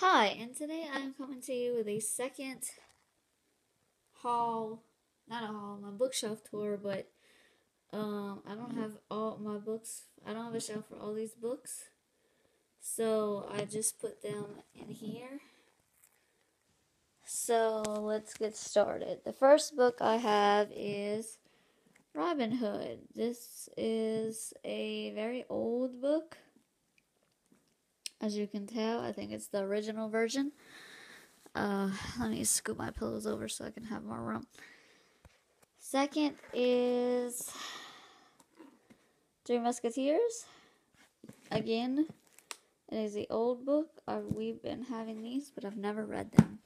Hi, and today I am coming to you with a second haul, not a haul, my bookshelf tour, but um, I don't have all my books, I don't have a shelf for all these books, so I just put them in here. So let's get started. The first book I have is Robin Hood. This is a very old book as you can tell. I think it's the original version. Uh, let me scoop my pillows over so I can have more room. Second is Three Musketeers. Again, it is the old book. Uh, we've been having these, but I've never read them.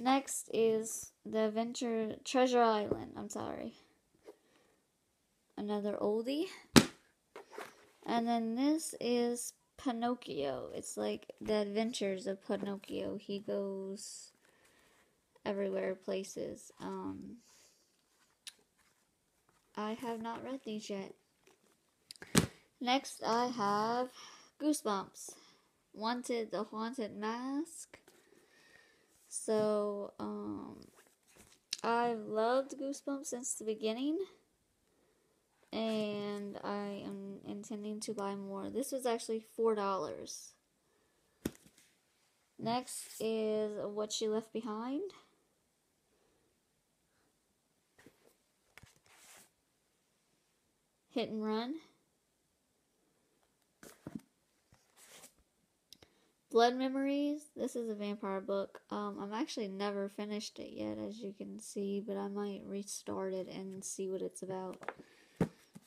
Next is The Adventure Treasure Island. I'm sorry. Another oldie. And then this is Pinocchio. It's like the adventures of Pinocchio. He goes everywhere, places. Um, I have not read these yet. Next, I have Goosebumps. Wanted the Haunted Mask. So, um, I've loved Goosebumps since the beginning and I am intending to buy more. This was actually $4. Next is What She Left Behind. Hit and Run. Blood Memories. This is a vampire book. Um, I'm actually never finished it yet, as you can see, but I might restart it and see what it's about.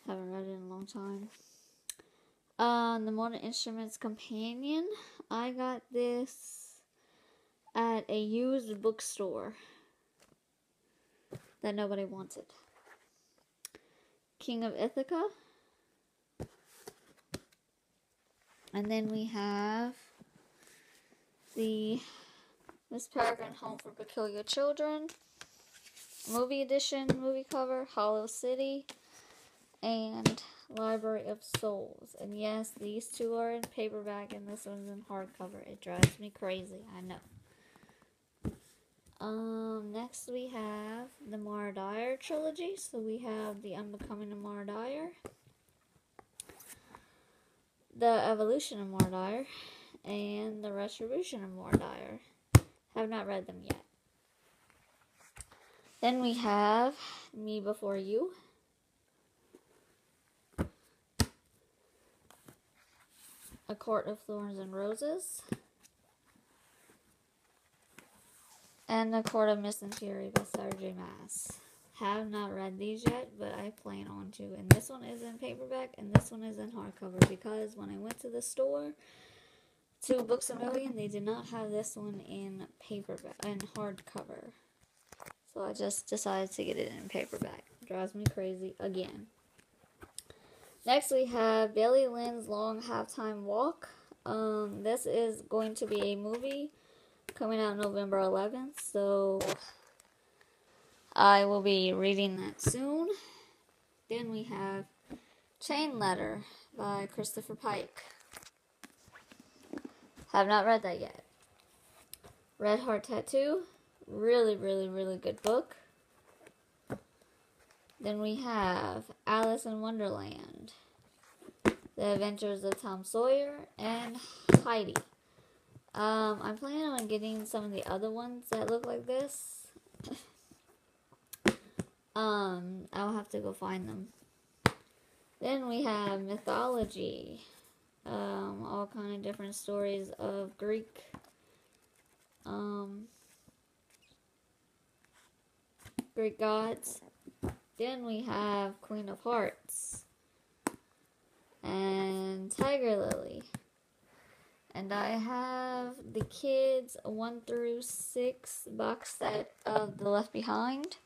Haven't read it in a long time. Uh, the Modern Instruments Companion. I got this at a used bookstore that nobody wanted. King of Ithaca. And then we have the Miss Peregrine Home for Peculiar Children. Movie edition, movie cover, Hollow City and Library of Souls. And yes, these two are in paperback and this one's in hardcover. It drives me crazy, I know. Um, next we have the Mara Dyer trilogy. So we have The Unbecoming of Mara Dyer, The Evolution of Mara Dyer, and The Retribution of Mara Dyer. Have not read them yet. Then we have Me Before You, Court of Thorns and Roses, and A Court of Mist and Fury by Sarah J. Maas. Have not read these yet, but I plan on to. And this one is in paperback, and this one is in hardcover because when I went to the store to Books a Million, they did not have this one in paperback and hardcover. So I just decided to get it in paperback. Drives me crazy again. Next, we have Billy Lynn's Long Halftime Walk. Um, this is going to be a movie coming out November 11th, so I will be reading that soon. Then we have Chain Letter by Christopher Pike. Have not read that yet. Red Heart Tattoo. Really, really, really good book. Then we have Alice in Wonderland, The Adventures of Tom Sawyer, and Heidi. Um, I'm planning on getting some of the other ones that look like this. um, I'll have to go find them. Then we have mythology. Um, all kind of different stories of Greek. Um, Greek gods. Then we have Queen of Hearts and Tiger Lily. And I have the kids 1 through 6 box set of The Left Behind.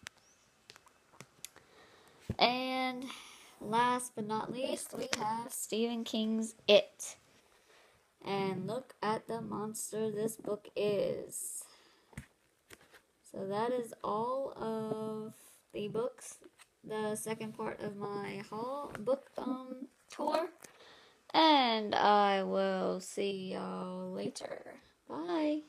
And last but not least, we have Stephen King's It. And look at the monster this book is. So that is all of the books the second part of my haul book um tour. And I will see y'all later. Bye.